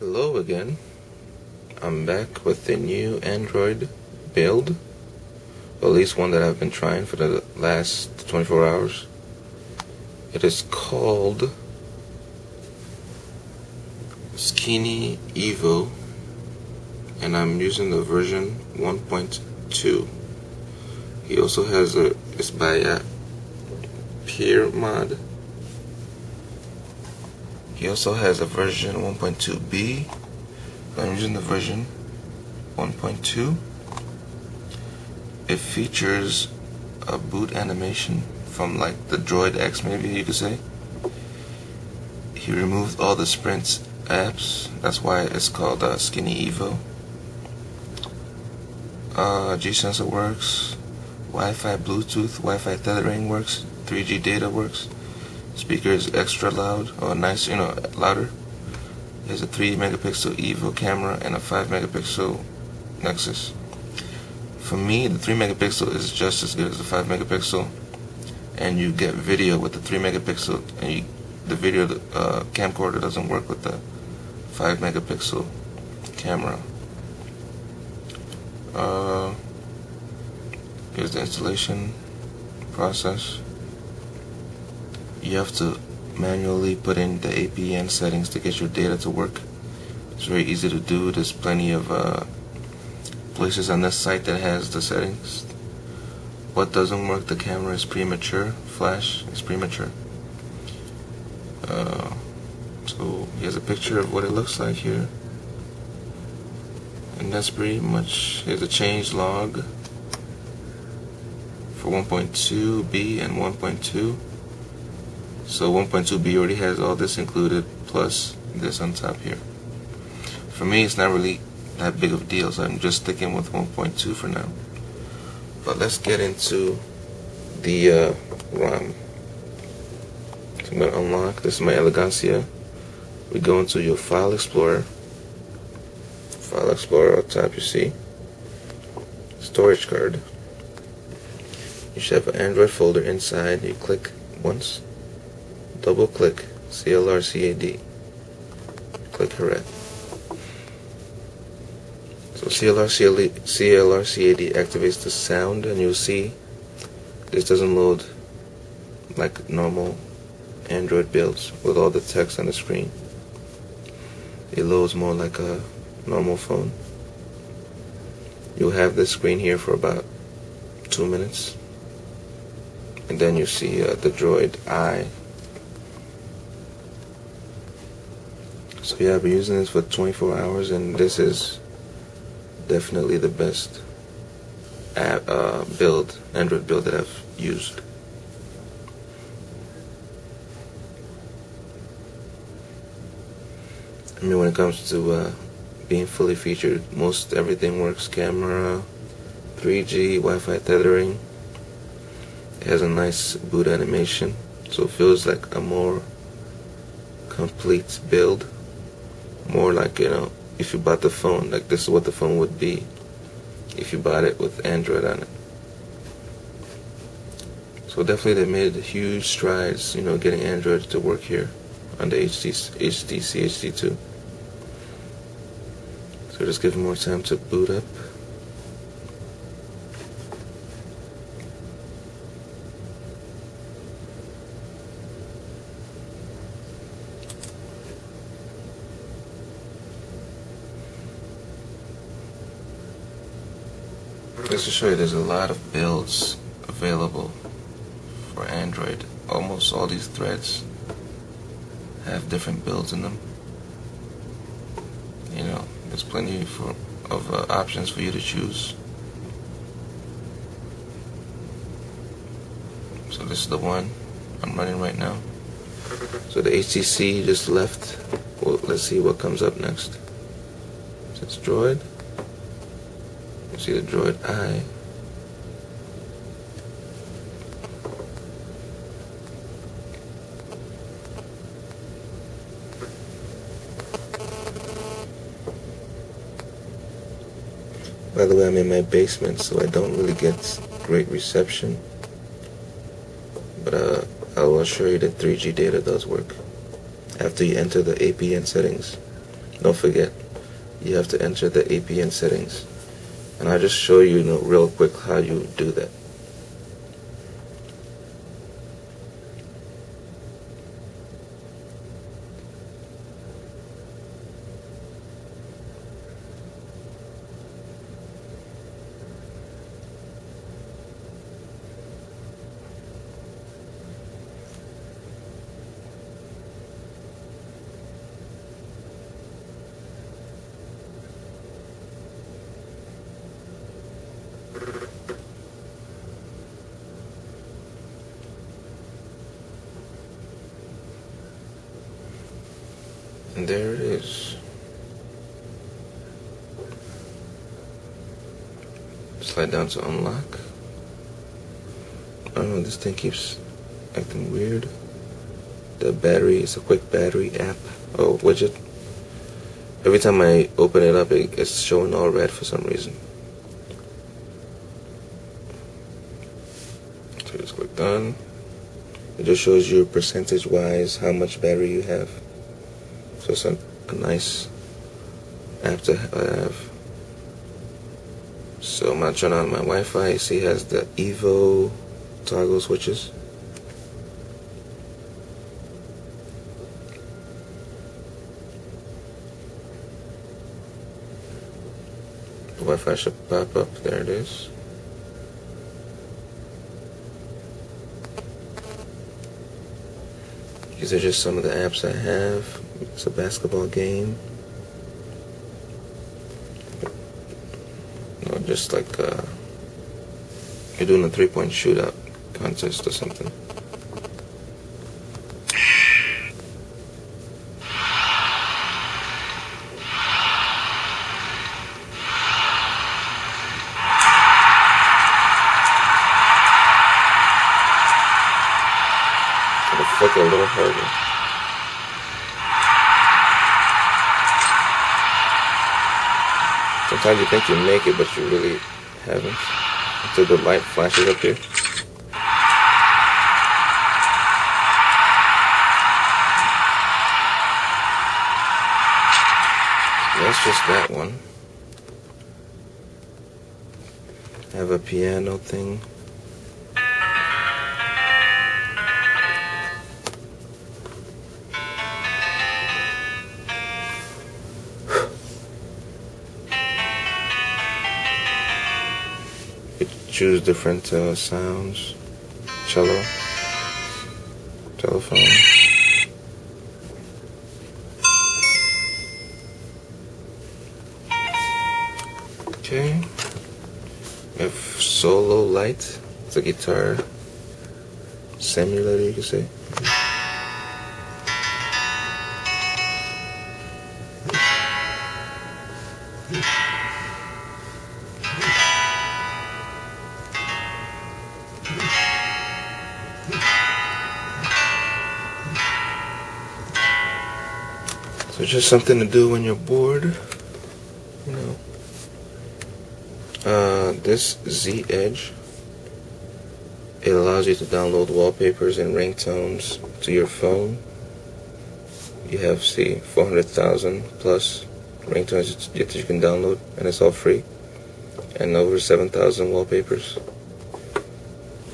Hello again. I'm back with the new Android build, at least one that I've been trying for the last 24 hours. It is called Skinny Evo, and I'm using the version 1.2. He also has a, it's by uh, phireMOD. He also has a version 1.2b. I'm using the version 1.2. It features a boot animation from like the Droid X, maybe you could say. He removed all the sprints apps. That's why it's called uh, Skinny Evo. Uh, G-Sensor works. Wi-Fi, Bluetooth, Wi-Fi tethering works. 3G data works speaker is extra loud or nice, you know, louder. There's a 3 megapixel EVO camera and a 5 megapixel Nexus. For me, the 3 megapixel is just as good as the 5 megapixel, and you get video with the 3 megapixel, and you, the video uh, camcorder doesn't work with the 5 megapixel camera. Uh, here's the installation process you have to manually put in the APN settings to get your data to work. It's very easy to do. There's plenty of uh, places on this site that has the settings. What doesn't work, the camera is premature. Flash is premature. Uh, so here's a picture of what it looks like here. And that's pretty much, here's a change log for 1.2b and 1.2. So 1.2b already has all this included plus this on top here. For me, it's not really that big of a deal, so I'm just sticking with 1.2 for now. But let's get into the uh, ROM. So I'm going to unlock. This is my Elegancia. We go into your File Explorer. File Explorer up top, you see. Storage card. You should have an Android folder inside. You click once double click CLRCAD. Click correct. So CLRCAD, CLRCAD activates the sound and you'll see this doesn't load like normal Android builds with all the text on the screen. It loads more like a normal phone. You'll have this screen here for about two minutes and then you see uh, the Droid Eye So yeah, I've been using this for 24 hours, and this is definitely the best app, uh, build, Android build that I've used. I mean, when it comes to uh, being fully featured, most everything works. Camera, 3G, Wi-Fi tethering. It has a nice boot animation, so it feels like a more complete build more like you know if you bought the phone like this is what the phone would be if you bought it with android on it. So definitely they made huge strides you know getting android to work here on the HD, HTC HD2 so just give it more time to boot up Just to show you, there's a lot of builds available for Android. Almost all these threads have different builds in them. You know, there's plenty for, of uh, options for you to choose. So this is the one I'm running right now. So the HTC just left. Well, let's see what comes up next. It's Droid see the droid eye. By the way, I'm in my basement, so I don't really get great reception. But uh, I will show you that 3G data does work after you enter the APN settings don't forget, you have to enter the APN settings. And I'll just show you, you know, real quick how you do that. And there it is. Slide down to unlock. I don't know, this thing keeps acting weird. The battery is a quick battery app. Oh, widget. Every time I open it up, it, it's showing all red for some reason. So just click done. It just shows you percentage wise how much battery you have. So it's a, a nice app to have. So I'm gonna turn on my Wi-Fi. See, it has the Evo toggle switches. Wi-Fi should pop up. There it is. These are just some of the apps I have. It's a basketball game. Know, just like uh, you're doing a three-point shootout contest or something. Sometimes you think you make it, but you really haven't. Until the light flashes up here. That's just that one. I have a piano thing. Choose different uh, sounds. Cello. Telephone. Okay. We have Solo Lite. It's a guitar simulator, you could say. So just something to do when you're bored, you know. Uh, this Zedge, it allows you to download wallpapers and ringtones to your phone. You have, see, 400,000 plus ringtones that you can download, and it's all free. And over 7,000 wallpapers.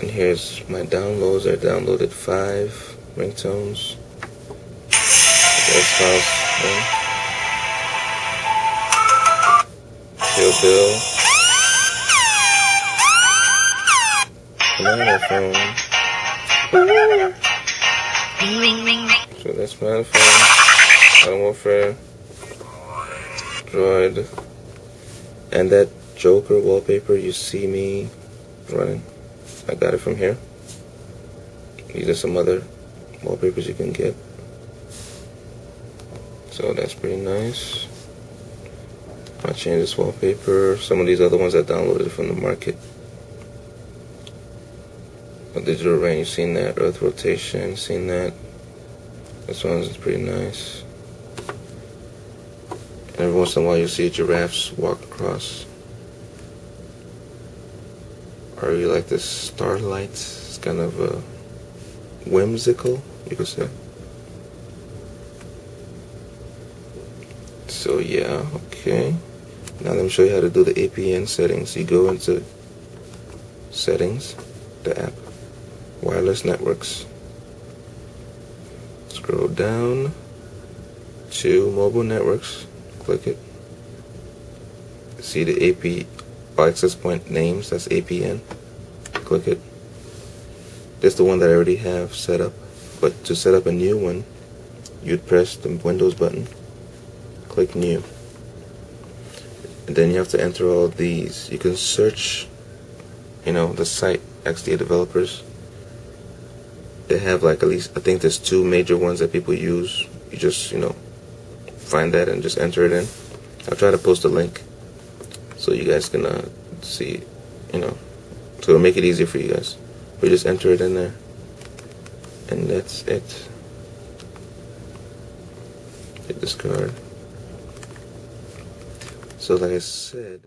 And here's my downloads. I downloaded five ringtones. That's one. Kill Bill. Banana phone. So that's banana phone. Modern Warfare. Droid. And that Joker wallpaper you see me running. I got it from here. These are some other wallpapers you can get. So that's pretty nice. I changed this wallpaper. Some of these other ones I downloaded from the market. A digital rain, you seen that? Earth rotation, seen that? This one's pretty nice. Every once in a while you see giraffes walk across. Or you like this starlight? It's kind of uh, whimsical, you could say. So yeah, okay. Now let me show you how to do the APN settings. You go into settings, the app, wireless networks. Scroll down to mobile networks, click it. See the AP access point names, that's APN. Click it. That's the one that I already have set up. But to set up a new one, you'd press the Windows button, click new. And then you have to enter all these. You can search, you know, the site, XDA developers. They have like at least, I think there's two major ones that people use. You just, you know, find that and just enter it in. I'll try to post a link so you guys can uh, see, you know, so it'll make it easier for you guys. We just enter it in there, and that's it. Hit discard. So, like I said.